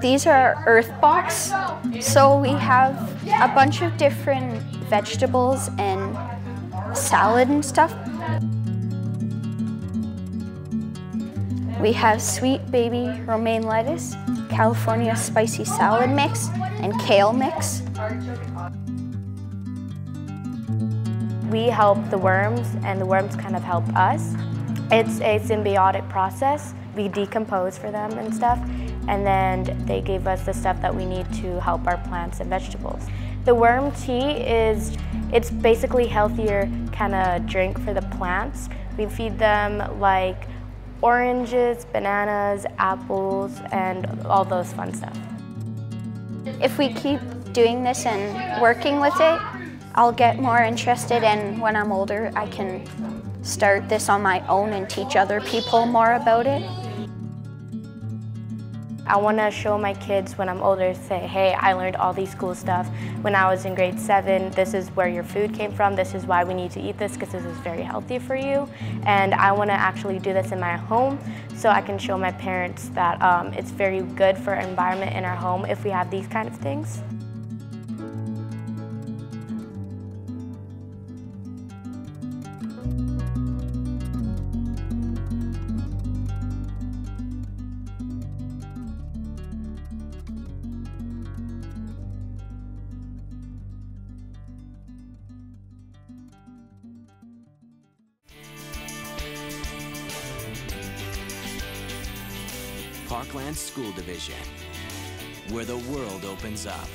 These are earth box, so we have a bunch of different vegetables and salad and stuff. We have sweet baby romaine lettuce, California spicy salad mix, and kale mix. We help the worms and the worms kind of help us. It's a symbiotic process. We decompose for them and stuff and then they give us the stuff that we need to help our plants and vegetables. The worm tea is, it's basically healthier kind of drink for the plants. We feed them like oranges, bananas, apples, and all those fun stuff. If we keep doing this and working with it, I'll get more interested and when I'm older I can start this on my own and teach other people more about it. I want to show my kids when I'm older, say, hey, I learned all these cool stuff when I was in grade seven. This is where your food came from. This is why we need to eat this because this is very healthy for you. And I want to actually do this in my home so I can show my parents that um, it's very good for our environment in our home if we have these kind of things. Parkland School Division, where the world opens up.